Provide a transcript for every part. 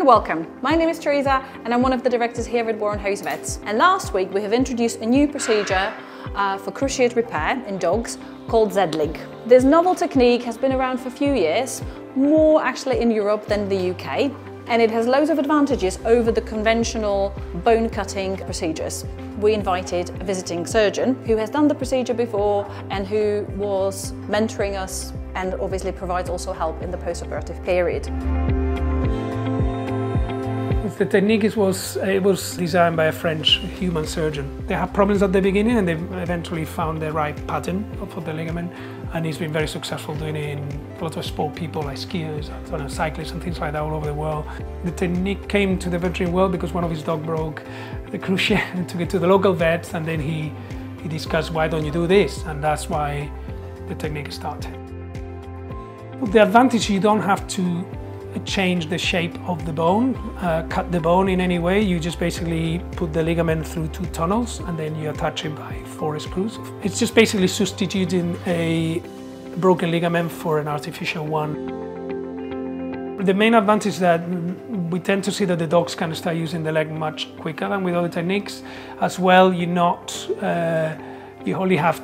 and welcome. My name is Teresa and I'm one of the directors here at Warren House Vets. And last week we have introduced a new procedure uh, for cruciate repair in dogs called Z-Lig. This novel technique has been around for a few years, more actually in Europe than the UK, and it has loads of advantages over the conventional bone cutting procedures. We invited a visiting surgeon who has done the procedure before and who was mentoring us and obviously provides also help in the post-operative period. The technique was, uh, it was designed by a French human surgeon. They had problems at the beginning and they eventually found the right pattern for the ligament and he's been very successful doing it in a lot of sport people like skiers, cyclists and things like that all over the world. The technique came to the veterinary world because one of his dog broke the cruciate and took it to the local vet and then he, he discussed why don't you do this and that's why the technique started. The advantage you don't have to change the shape of the bone, uh, cut the bone in any way. You just basically put the ligament through two tunnels and then you attach it by four screws. It's just basically substituting a broken ligament for an artificial one. The main advantage is that we tend to see that the dogs can start using the leg much quicker than with other techniques. As well, you're not, uh, you only have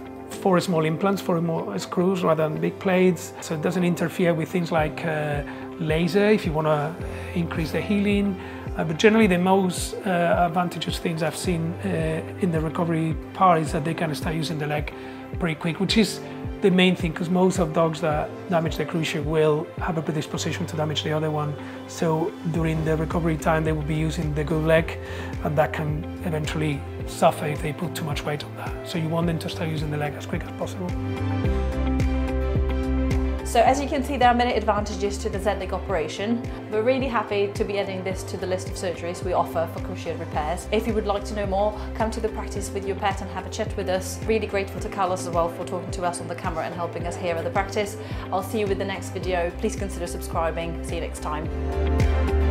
four small implants, four more screws rather than big plates. So it doesn't interfere with things like uh, laser if you want to increase the healing. Uh, but generally the most uh, advantageous things I've seen uh, in the recovery part is that they can start using the leg pretty quick, which is the main thing because most of dogs that damage the cruciate will have a predisposition to damage the other one. So during the recovery time they will be using the good leg and that can eventually suffer if they put too much weight on that. So you want them to start using the leg as quick as possible. So as you can see, there are many advantages to the Z-Lig operation. We're really happy to be adding this to the list of surgeries we offer for cruciate repairs. If you would like to know more, come to the practice with your pet and have a chat with us. Really grateful to Carlos as well for talking to us on the camera and helping us here at the practice. I'll see you with the next video. Please consider subscribing. See you next time.